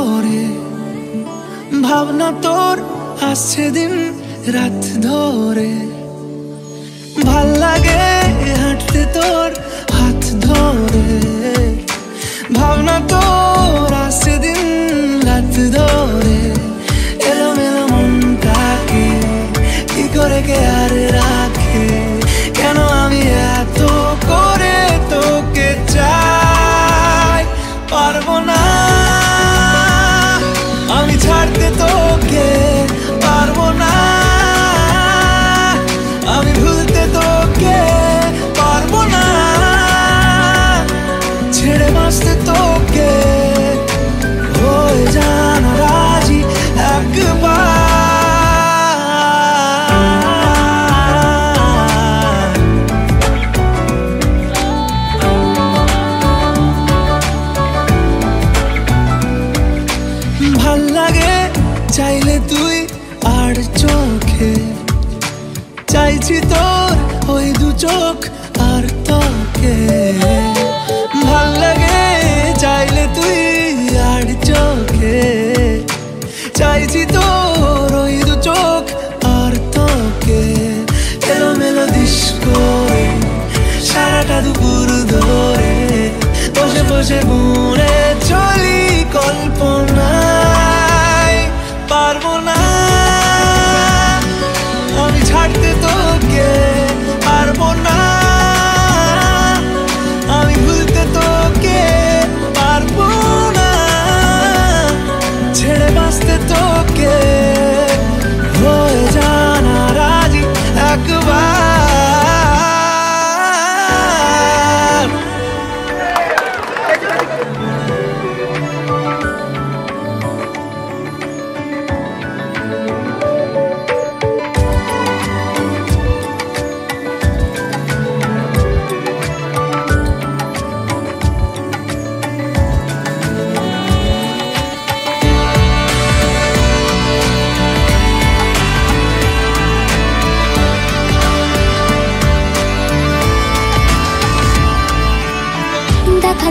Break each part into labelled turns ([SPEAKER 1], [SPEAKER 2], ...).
[SPEAKER 1] ধরে ভাবনা তোর আসছে দিন রাত ধরে। ভালো লাগে হাঁটতে তোর হাত ধরে। ভাবনা তোর আসছে দিন রাত ধরে। এলো মেলো মনটাকে কি করে কে আর রাখে? কেন আমি এত করে তোকে চাই? পারব না ছাড়তে চাইছি তোর ওই দু চোখ আর তোকে। ভালো লাগে চাইলে তুই আর চোখে। চাইছি তোর ওই দু চোখ আর তোকে। এলো মেলো দিস করে সারাটা দুপুর ধরে বসে বসে গুনে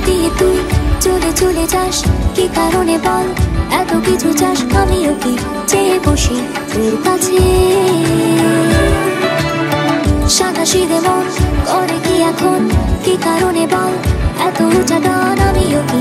[SPEAKER 2] দিয়ে তুই চলে চলে যাস, কি কারণে বল? এত কিছু চাস, আমিও কি চেয়ে বসি তোর কাছে? সাদা সিদে মন করে কি এখন? কি কারণে বল? এত উঁচা ডান আমিও কি